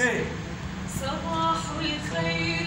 إيه؟ صباح الخير.